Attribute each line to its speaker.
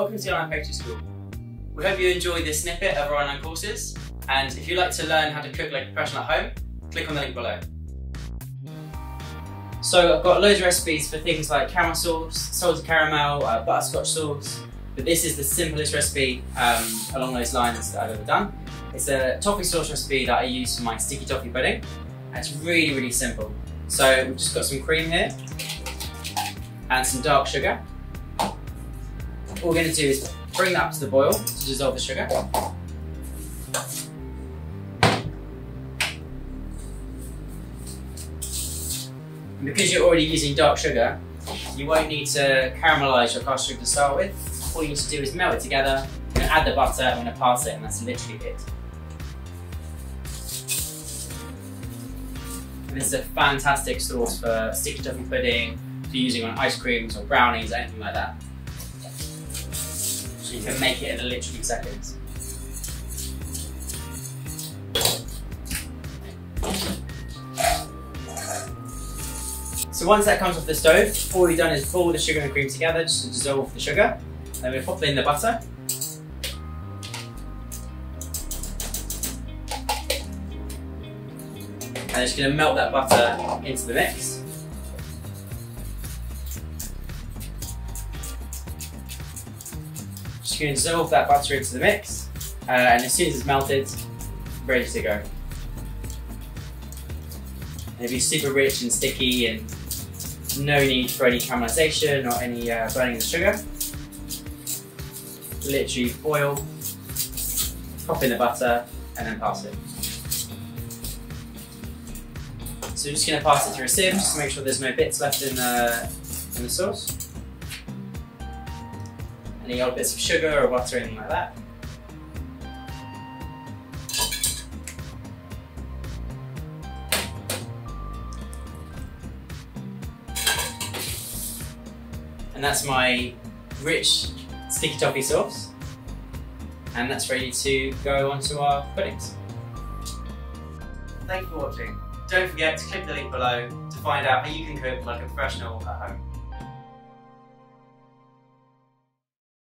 Speaker 1: welcome to Online School. We hope you enjoyed this snippet of our online courses, and if you'd like to learn how to cook like a professional at home, click on the link below. So I've got loads of recipes for things like caramel sauce, salted caramel, uh, butterscotch sauce, but this is the simplest recipe um, along those lines that I've ever done. It's a toffee sauce recipe that I use for my sticky toffee pudding, and it's really, really simple. So we've just got some cream here, and some dark sugar. All we're going to do is bring that up to the boil to dissolve the sugar. And because you're already using dark sugar, you won't need to caramelise your caster to start with. All you need to do is melt it together, and add the butter, I'm to pass it, and that's literally it. And this is a fantastic sauce for sticky toffee pudding, for using on ice creams or brownies, or anything like that. So you can make it in literally seconds. So once that comes off the stove, all we've done is pour the sugar and the cream together just to dissolve the sugar. Then we pop in the butter. And it's gonna melt that butter into the mix. Just gonna dissolve that butter into the mix. Uh, and as soon as it's melted, ready to go. It'll be super rich and sticky and no need for any caramelization or any uh, burning of the sugar. Literally boil, pop in the butter, and then pass it. So just going to pass it through a sieve just to make sure there's no bits left in the, in the sauce. Any odd bits of sugar or butter or anything like that. And that's my rich sticky toffee sauce. And that's ready to go onto our puddings. Thank you for watching. Don't forget to click the link below to find out how you can cook like a professional at home.